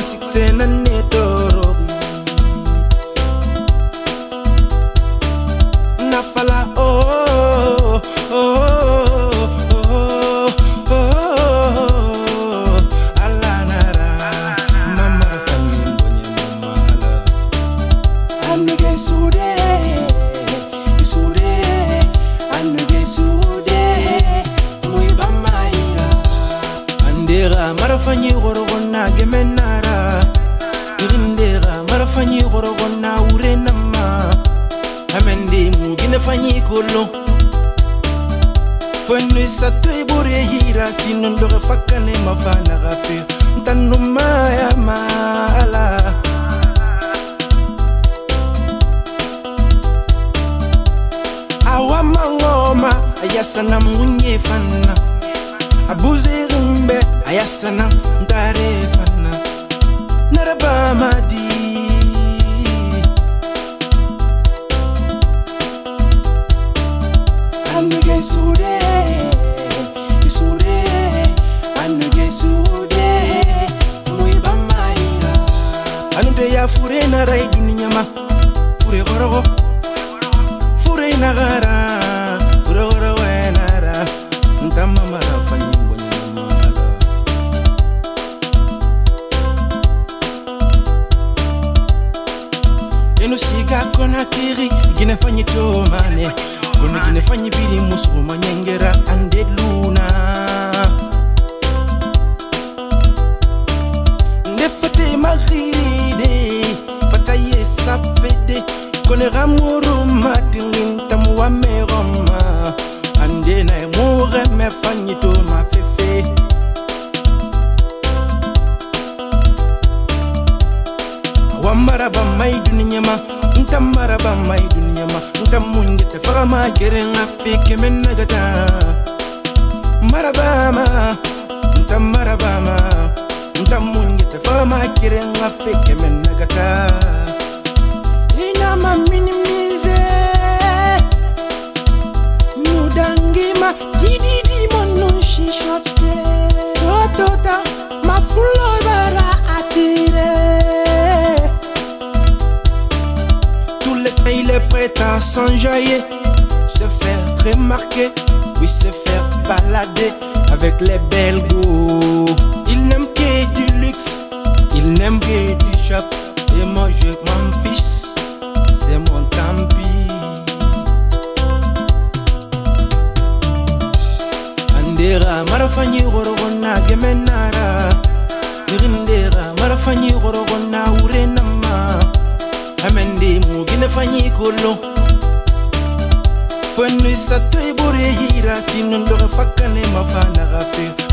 masikitsena ne dorobi nafala o Mara fanyi gorogona gemena gore gona ure nama amendemo ke nefanyekolo fonno esato e bore e hira finondoge fa kane mafana gafe ntanno maya mala awa mangoma ayasana monye fanna abuzegembe ayasana ntare fanna nare ba madi fure na ray e dun ñama fure orogo fure nagara fure orogo enara ntamama konakiri gine fanyi tomane kono gine fanyi bili musuma nyengera ande luna ne ga moroma tengentamo wa meroma ande nae more mefanyito mafefe wa maraba maiduninyama e nta maraba maiduninyama e nta monyete faga makereng a feke mennakata marabama nta marabama nta monyete faga makereng a feke mennakata mama minimize mon kididimo nushishote totota mafulobara attire tout le temps il est prêt à s'enjailler se faire remarquer oui se faire balader avec les belles goûts il n'aime que du luxe il n'aime que du chapeau marafanyi gore go nna ke menara egendega marafanyi gore go nna ure nama amendemo ke nefanyi kolo fenoisato e boreira ke nondoge fa kane mafana gafeo